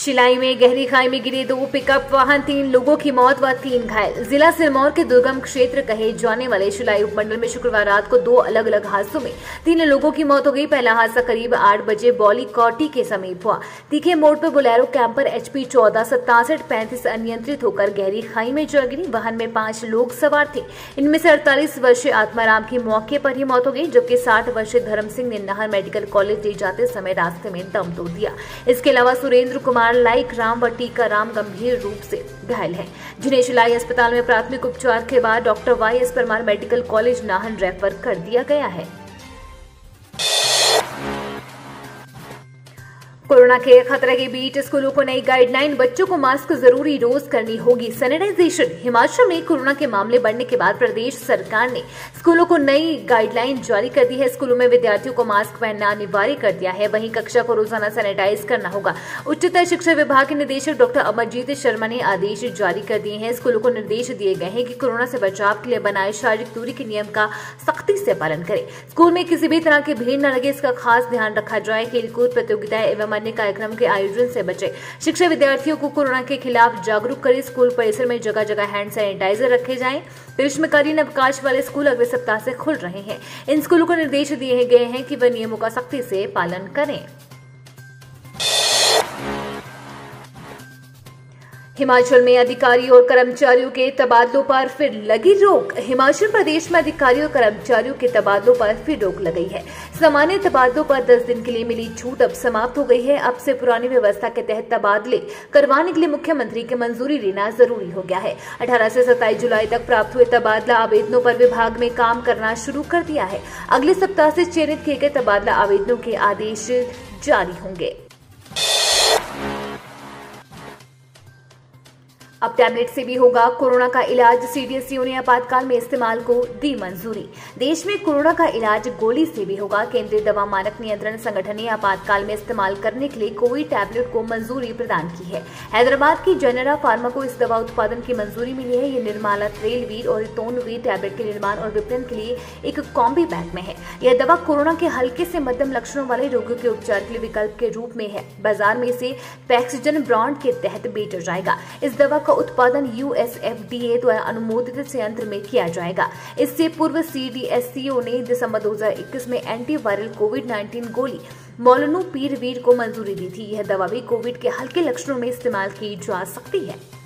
शिलाई में, गहरी खाई में गिरे दो पिकअप वाहन, तीन लोगों की मौत व तीन घायल। जिला सिरमौर के दुर्गम क्षेत्र कहे जाने वाले शिलाई उपमंडल में शुक्रवार रात को दो अलग अलग हादसों में तीन लोगों की मौत हो गई। पहला हादसा करीब आठ बजे बौली कौटी के समीप हुआ। तीखे मोड़ पर बुलेरो कैंपर एचपी चौदह सत्तासठ पैंतीस अनियंत्रित होकर गहरी खाई में चढ़ गिरी। वाहन में पाँच लोग सवार थे। इनमें से अड़तालीस वर्षीय आत्माराम की मौके पर ही मौत हो गई, जबकि साठ वर्षीय धर्म सिंह ने नाहर मेडिकल कॉलेज ले जाते समय रास्ते में दम तोड़ दिया। इसके अलावा सुरेंद्र कुमार लाइक राम व टीका राम गंभीर रूप से घायल हैं। जिन्हें शिलाई अस्पताल में प्राथमिक उपचार के बाद doctor Y S Parmar medical college Nahan refer कर दिया गया है। कोरोना के खतरे के बीच स्कूलों को नई गाइडलाइन बच्चों को मास्क ज़रूरी रोज करनी होगी। सैनिटाइजेशन हिमाचल में कोरोना के मामले बढ़ने के बाद प्रदेश सरकार ने स्कूलों को नई गाइडलाइन जारी कर दी है। स्कूलों में विद्यार्थियों को मास्क पहनना अनिवार्य कर दिया है। वहीं कक्षा को रोज़ाना सैनिटाइज करना होगा। उच्चतर शिक्षा विभाग के निदेशक डॉक्टर अमरजीत शर्मा ने आदेश जारी कर दिए हैं। स्कूलों को निर्देश दिए गए हैं कि कोरोना से बचाव के लिए बनाए शारीरिक दूरी के नियम का सख्ती से पालन करें। स्कूल में किसी भी तरह की भीड़ न लगे, इसका खास ध्यान रखा जाए। खेलकूद, प्रतियोगिताएँ एवं अन्य कार्यक्रम के आयोजन से बचे। शिक्षा विद्यार्थियों को कोरोना के खिलाफ जागरूक करें। स्कूल परिसर में जगह जगह हैंड सैनिटाइजर रखे जाए। ग्रीष्मकालीन अवकाश वाले स्कूल अगले सप्ताह से खुल रहे हैं। इन स्कूलों को निर्देश दिए गए हैं कि वह नियमों का सख्ती से पालन करें। हिमाचल में अधिकारियों और कर्मचारियों के तबादलों पर फिर लगी रोक। हिमाचल प्रदेश में अधिकारियों और कर्मचारियों के तबादलों पर फिर रोक लगाई है। सामान्य तबादलों पर 10 दिन के लिए मिली छूट अब समाप्त हो गई है। अब से पुरानी व्यवस्था के तहत तबादले करवाने के लिए मुख्यमंत्री की मंजूरी लेना ज़रूरी हो गया है। अठारह से सत्ताईस जुलाई तक प्राप्त हुए तबादला आवेदनों पर विभाग में काम करना शुरू कर दिया है। अगले सप्ताह से चयनित किए गए तबादला आवेदनों के आदेश जारी होंगे। अब टैबलेट से भी होगा कोरोना का इलाज। सीडीएसयू ने आपातकाल में इस्तेमाल को दी मंजूरी। देश में कोरोना का इलाज गोली से भी होगा। केंद्रीय दवा मानक नियंत्रण संगठन ने आपातकाल में इस्तेमाल करने के लिए कोविड टैबलेट को मंजूरी प्रदान की है। हैदराबाद की जनरा फार्मा को इस दवा उत्पादन की मंजूरी मिली है। ये निर्माला ट्रेलवीर और तोनवीर टैबलेट के निर्माण और विपणन के लिए एक कॉम्बी बैग में है। यह दवा कोरोना के हल्के से मध्यम लक्षणों वाले रोगियों के उपचार के लिए विकल्प के रूप में है। बाज़ार में इसे पैक्सीजन ब्रांड के तहत बेचा जाएगा। इस दवा का उत्पादन यूएसएफडीए द्वारा अनुमोदित संयंत्र में किया जाएगा। इससे पूर्व सीडीएससीओ ने दिसंबर 2021 में एंटीवायरल कोविड 19 गोली मोलनू पीरवीर को मंजूरी दी थी। यह दवा भी कोविड के हल्के लक्षणों में इस्तेमाल की जा सकती है।